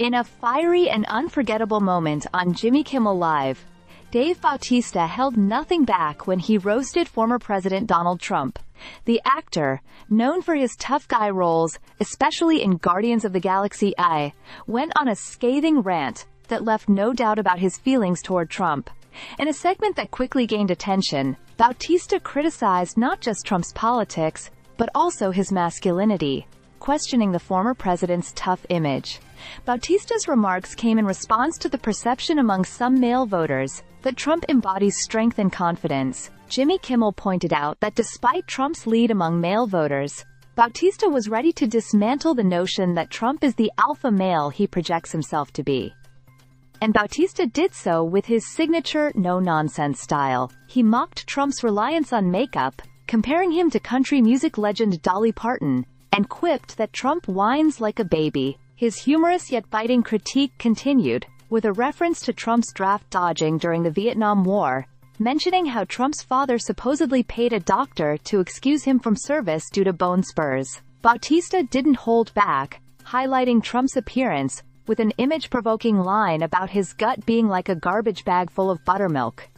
In a fiery and unforgettable moment on Jimmy Kimmel Live, Dave Bautista held nothing back when he roasted former President Donald Trump. The actor, known for his tough guy roles, especially in Guardians of the Galaxy I, went on a scathing rant that left no doubt about his feelings toward Trump. In a segment that quickly gained attention, Bautista criticized not just Trump's politics, but also his masculinity, questioning the former president's tough image. Bautista's remarks came in response to the perception among some male voters that Trump embodies strength and confidence. Jimmy Kimmel pointed out that despite Trump's lead among male voters, Bautista was ready to dismantle the notion that Trump is the alpha male he projects himself to be. And Bautista did so with his signature no-nonsense style. He mocked Trump's reliance on makeup, comparing him to country music legend Dolly Parton, and quipped that Trump whines like a baby. His humorous yet biting critique continued, with a reference to Trump's draft dodging during the Vietnam War, mentioning how Trump's father supposedly paid a doctor to excuse him from service due to bone spurs. Bautista didn't hold back, highlighting Trump's appearance, with an image-provoking line about his gut being like a garbage bag full of buttermilk.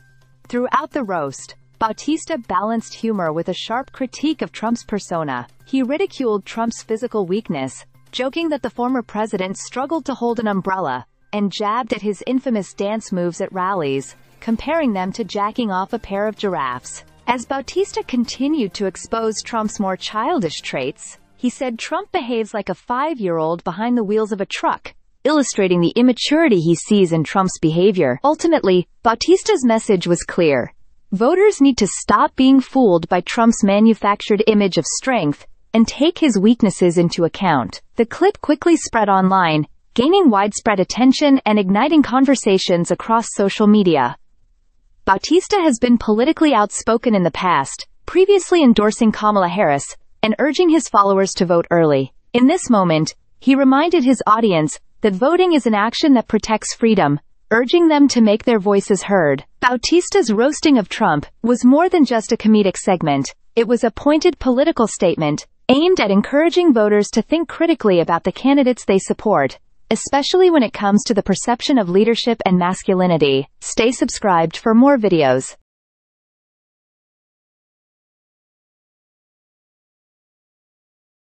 Throughout the roast, Bautista balanced humor with a sharp critique of Trump's persona. He ridiculed Trump's physical weakness, joking that the former president struggled to hold an umbrella, and jabbed at his infamous dance moves at rallies, comparing them to jacking off a pair of giraffes. As Bautista continued to expose Trump's more childish traits, he said Trump behaves like a five-year-old behind the wheels of a truck, illustrating the immaturity he sees in Trump's behavior. Ultimately, Bautista's message was clear. Voters need to stop being fooled by Trump's manufactured image of strength and take his weaknesses into account. The clip quickly spread online, gaining widespread attention and igniting conversations across social media. Bautista has been politically outspoken in the past, previously endorsing Kamala Harris and urging his followers to vote early. In this moment, he reminded his audience that voting is an action that protects freedom, urging them to make their voices heard. Bautista's roasting of Trump was more than just a comedic segment. It was a pointed political statement aimed at encouraging voters to think critically about the candidates they support, especially when it comes to the perception of leadership and masculinity. Stay subscribed for more videos.